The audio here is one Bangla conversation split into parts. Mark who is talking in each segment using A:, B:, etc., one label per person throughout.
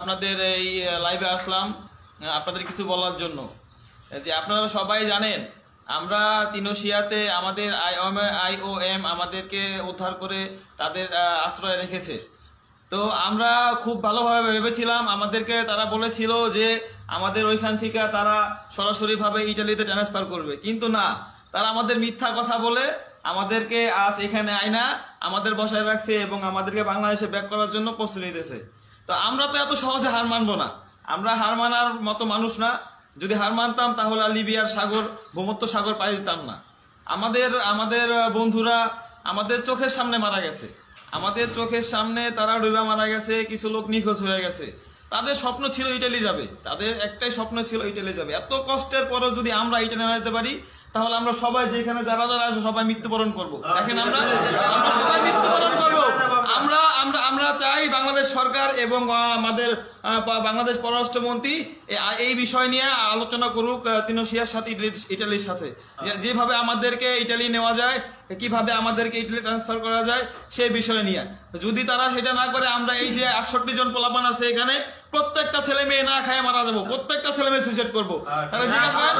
A: আপনাদের এই লাইভে আসলাম আপনাদের কিছু বলার জন্য। যে আপনারা সবাই জানেন, আমরা তিনোশিয়াতে আমাদের আইওএম আমাদেরকে উদ্ধার করে তাদের আশ্রয় রেখেছে। তো আমরা খুব ভালোভাবে ভেবেছিলাম, আমাদেরকে তারা বলেছিল যে আমাদের ওইখান থেকে তারা সরাসরিভাবে ইটালিতে ট্রান্সফার করবে। কিন্তু না, তারা আমাদের মিথ্যা কথা বলে আমাদেরকে আজ এখানে আয়না আমাদের বসায় রাখছে এবং আমাদেরকে বাংলাদেশে ব্যাক করার জন্য প্রস্তুতি দিতেছে তো আমরা তো এত সহজে হার মানবো না। আমরা হার মানার মতো মানুষ না। যদি হার মানতাম, তাহলে লিবিয়ার সাগর ভূমত্ব সাগর পাই দিতাম না। আমাদের আমাদের বন্ধুরা, আমাদের চোখের সামনে মারা গেছে। আমাদের চোখের সামনে তারা ডুবা মারা গেছে, কিছু লোক নিখোঁজ হয়ে গেছে। তাদের স্বপ্ন ছিল ইটালি যাবে। তাদের একটাই স্বপ্ন ছিল ইটালি যাবে। এত কষ্টের পরেও যদি আমরা ইটালি না যেতে পারি, তাহলে আমরা সবাই যেখানে যারা যারা আছে, সবাই মৃত্যুবরণ করব। দেখেন আমরা আমরা সবাই মৃত্যুবরণ করব। আমরা বাংলাদেশ সরকার এবং আমাদের বাংলাদেশ পররাষ্ট্রমন্ত্রী এই বিষয় নিয়ে আলোচনা করুক আহ, সাথে ইটালির সাথে। যেভাবে আমাদেরকে ইটালি নেওয়া যায় কীভাবে আমাদেরকে ইটালি ট্রান্সফার করা যায় সেই বিষয় নিয়ে। যদি তারা সেটা না করে আমরা এই যে আটষট্টি জন পোলাপান আছে এখানে প্রত্যেকটা ছেলে মেয়ে না খায় মারা যাব প্রত্যেকটা ছেলে মেয়ে সুইসাইড করব। তারা জিজ্ঞাসা করেন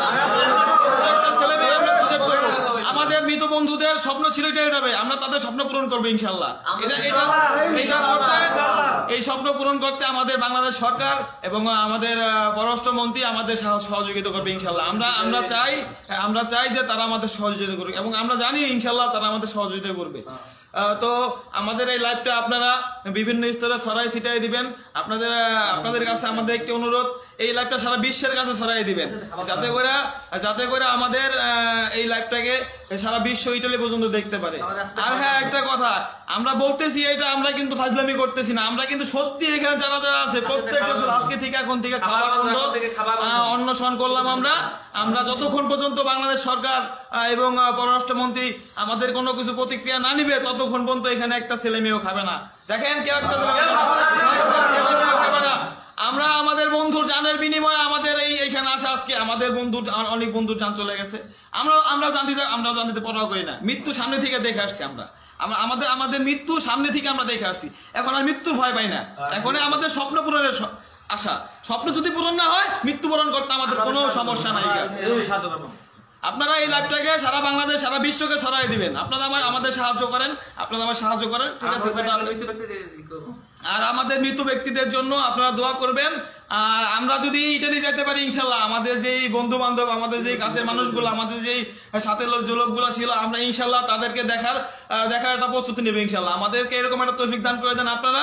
A: প্রত্যেকটা ছেলে মেয়ে আমরা সুইসাইড করব আমাদের মৃত বন্ধুদের স্বপ্ন ছিল এটাই যাবে আমরা তাদের স্বপ্ন পূরণ করব ইনশাল্লাহ। এটা এটা এই স্বপ্ন পূরণ করতে আমাদের বাংলাদেশ সরকার এবং আমাদের পররাষ্ট্রমন্ত্রী আমাদের সহযোগিতা করবে ইনশাল্লাহ। আমরা আমরা চাই আমরা চাই যে তারা আমাদের সহযোগিতা করবে এবং আমরা জানি ইনশাল্লাহ তারা আমাদের সহযোগিতা করবে। আহ, তো আমাদের এই লাইভটা আপনারা বিভিন্ন স্তরে ছড়াই ছিটাই দিবেন। আপনাদের আপনাদের কাছে আমাদের একটি অনুরোধ এই লাইভটা সারা বিশ্বের কাছে ছড়াই দিবেন। যাতে করে যাতে করে আমাদের এই লাইভটাকে সারা বিশ্ব ইটালি পর্যন্ত দেখতে পারে। আর হ্যাঁ একটা কথা আমরা বলতেছি এটা আমরা কিন্তু ফাজলামি করতেছি না। আমরা কিন্তু সত্যি এখানে যারা যারা আছে প্রত্যেকটা আজকে থেকে এখন থেকে খাবার বন্ধ। অন্বেষণ করলাম আমরা। আমরা যতক্ষণ পর্যন্ত বাংলাদেশ সরকার এবং পররাষ্ট্রমন্ত্রী আমাদের কোনো কিছু প্রতিক্রিয়া না নিবে ততক্ষণ পর্যন্ত এখানে একটা ছেলে মেয়েও খাবে না। দেখেন কেউ একটা একটা ছেলে মেয়েও খাবে না। আমরা আমাদের বন্ধুর জানের বিনিময়ে আমাদের এই এইখানে আসা আজকে আমাদের বন্ধু অনেক বন্ধুর যান চলে গেছে আমরা আমরা জানতে আমরা জানতে পরোয়া করি না মৃত্যু সামনে থেকে দেখে আসছি আমরা আমরা আমাদের আমাদের মৃত্যু সামনে থেকে আমরা দেখে আসছি এখন আর মৃত্যুর ভয় পাই না এখন আমাদের স্বপ্ন পূরণের আশা স্বপ্ন যদি পূরণ না হয় মৃত্যুবরণ করতে আমাদের কোনো সমস্যা নাই আপনারা এই লাইভটাকে সারা বাংলাদেশ সারা বিশ্বকে ছড়াই দিবেন। আপনারা আমার আমাদের সাহায্য করেন। আপনারা আমার সাহায্য করেন। ঠিক আছে আর আমাদের মৃত ব্যক্তিদের জন্য আপনারা দোয়া করবেন। আর আমরা যদি ইটালি যেতে পারি ইনশাল্লাহ আমাদের যেই বন্ধু বান্ধব আমাদের যেই কাছের মানুষগুলো আমাদের যেই সাথে লোক লোকগুলো ছিল আমরা ইনশাল্লাহ তাদেরকে দেখার দেখার একটা প্রস্তুতি নেবে ইনশাল্লাহ। আমাদেরকে এরকম একটা তৌফিক দান করে দেন আপনারা।